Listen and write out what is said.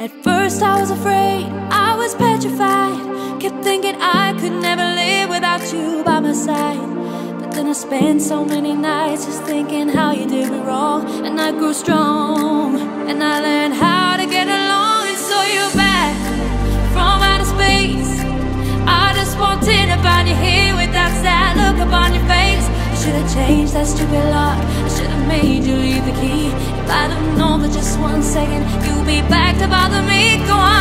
At first I was afraid, I was petrified. Kept thinking I could never live without you by my side. But then I spent so many nights just thinking how you did me wrong. And I grew strong, and I learned how to get along. And so you're back from outer space. I just wanted to find you here with that sad look upon your face. I should've changed that stupid lock made you leave the key. If I'd have known for just one second You'd be back to bother me. Go on